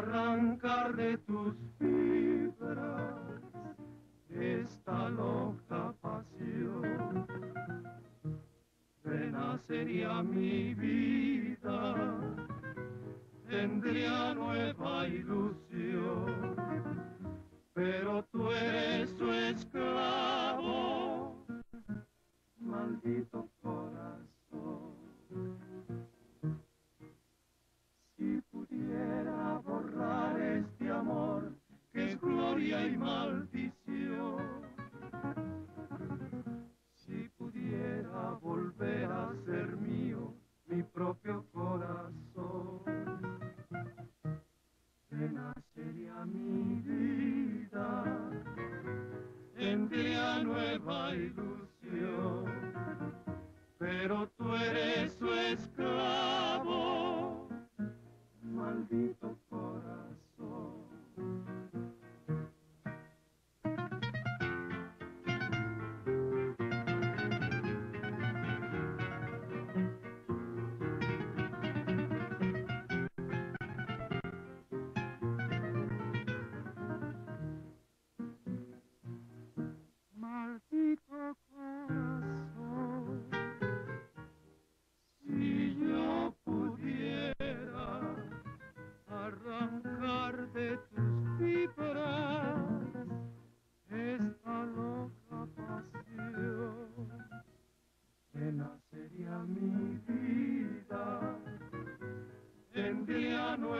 arrancar de tus fibras esta loca pasión. Renacería mi vida, tendría nueva ilusión, pero y maldición volver a ser mío mi propio corazón. Renacería mi vida, tendría nueva ilusión, pero tú eres su esclavo,